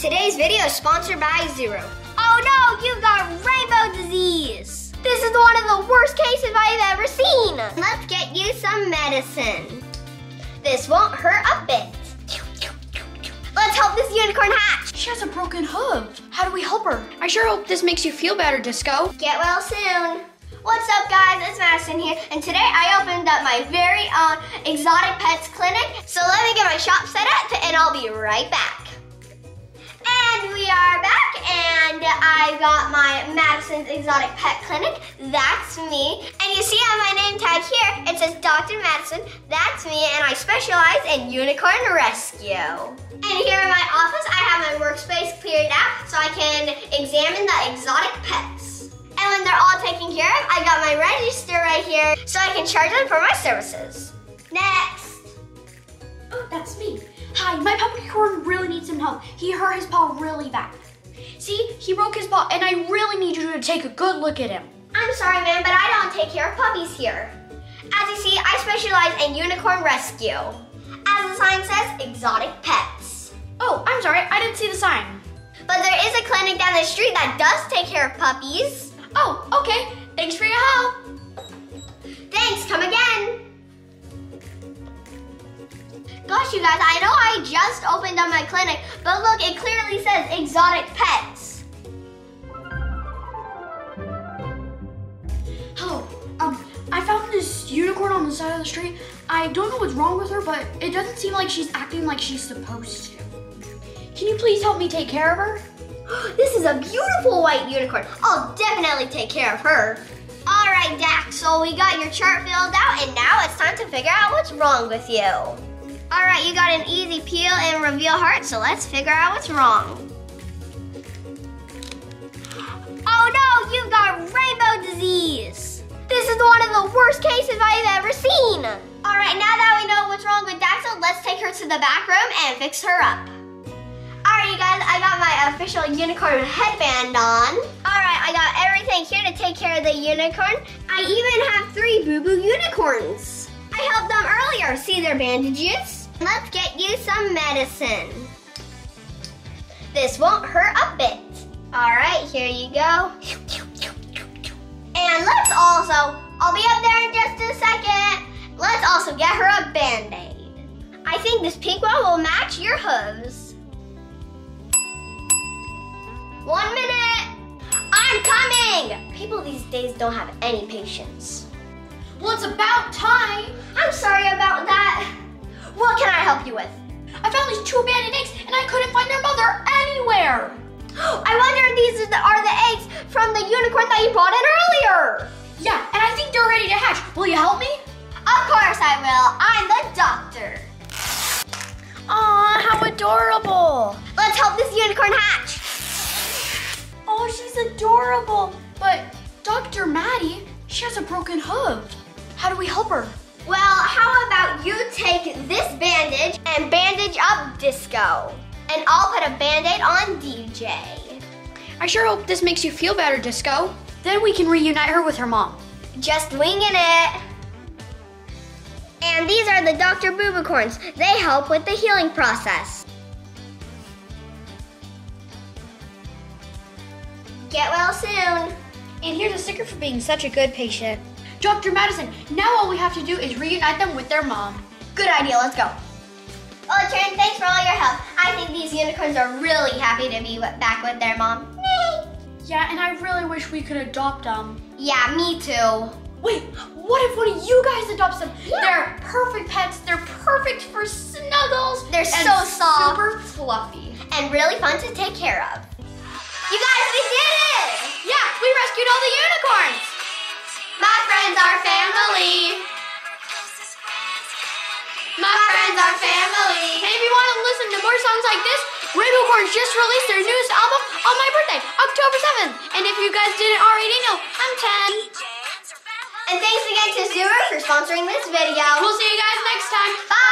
Today's video is sponsored by Zuru. Oh no, you've got rainbow disease. This is one of the worst cases I've ever seen. Let's get you some medicine. This won't hurt a bit. Let's help this unicorn hatch. She has a broken hoof. How do we help her? I sure hope this makes you feel better, Disco. Get well soon. What's up guys, it's Madison here, and today I opened up my very own exotic pets clinic. So let me get my shop set up and I'll be right back. And we are back, and I got my Madison's Exotic Pet Clinic. That's me. And you see on my name tag here, it says Dr. Madison. That's me, and I specialize in unicorn rescue. And here in my office, I have my workspace cleared out so I can examine the exotic pets. And when they're all taken care of, I got my register right here so I can charge them for my services. Next. Oh, that's me. Hi, my puppicorn really needs some help. He hurt his paw really bad. See, he broke his paw, and I really need you to take a good look at him. I'm sorry, man, but I don't take care of puppies here. As you see, I specialize in unicorn rescue. As the sign says, exotic pets. Oh, I'm sorry, I didn't see the sign. But there is a clinic down the street that does take care of puppies. Oh, okay. Thanks for Gosh, you guys, I know I just opened up my clinic, but look, it clearly says exotic pets. Hello. Um, I found this unicorn on the side of the street. I don't know what's wrong with her, but it doesn't seem like she's acting like she's supposed to. Can you please help me take care of her? This is a beautiful white unicorn. I'll definitely take care of her. All right, Daxel, we got your chart filled out, and now it's time to figure out what's wrong with you. All right, you got an easy peel and reveal heart, so let's figure out what's wrong. Oh no, you've got rainbow disease. This is one of the worst cases I've ever seen. All right, now that we know what's wrong with Daxel, let's take her to the back room and fix her up. All right, you guys, I got my official unicorn headband on. All right, I got everything here to take care of the unicorn. I even have three boo-boo unicorns. I helped them earlier. See their bandages? Let's get you some medicine. This won't hurt a bit. All right, here you go. And let's also, I'll be up there in just a second. Let's also get her a band-aid. I think this pink one will match your hooves. One minute. I'm coming. People these days don't have any patience. Well, it's about time. I'm sorry about that. What can I help you with? I found these two abandoned eggs, and I couldn't find their mother anywhere. I wonder if these are the, eggs from the unicorn that you brought in earlier. Yeah, and I think they're ready to hatch. Will you help me? Of course I will. I'm the doctor. Aw, how adorable. Let's help this unicorn hatch. Oh, she's adorable. But Dr. Maddie, she has a broken hoof. How do we help her? Well, how about you take this bandage and bandage up Disco? And I'll put a band-aid on DJ. I sure hope this makes you feel better, Disco. Then we can reunite her with her mom. Just winging it. And these are the Dr. Boobicorns. They help with the healing process. Get well soon. And here's a sticker for being such a good patient. Dr. Madison, now we have to do is reunite them with their mom. Good idea, let's go. Oh, well, Sharon, thanks for all your help. I think these unicorns are really happy to be back with their mom. Yeah, and I really wish we could adopt them. Yeah, me too. Wait, what if one of you guys adopts them? Yeah. They're perfect pets. They're perfect for snuggles. They're so soft. Super fluffy. And really fun to take care of. You guys, we did it! Yeah, we rescued all the unicorns. My friends are family. My friends are family. And if you want to listen to more songs like this, Rainbocorns just released their newest album on my birthday, October 7th. And if you guys didn't already know, I'm 10. And thanks again to Zuru for sponsoring this video. We'll see you guys next time. Bye!